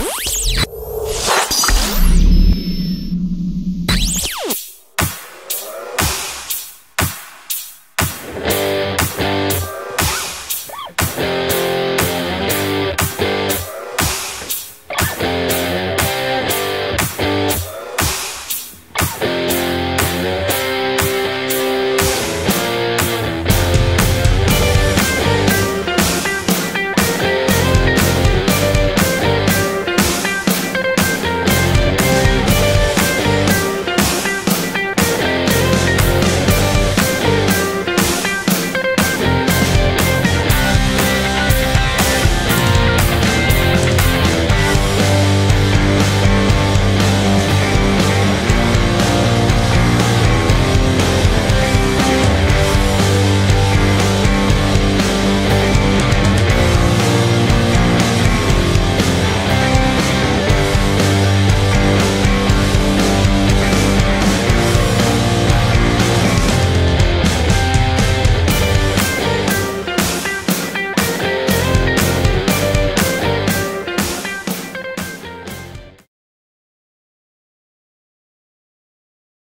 Bye.